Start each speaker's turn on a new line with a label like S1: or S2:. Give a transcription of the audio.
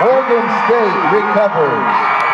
S1: Morgan State recovers.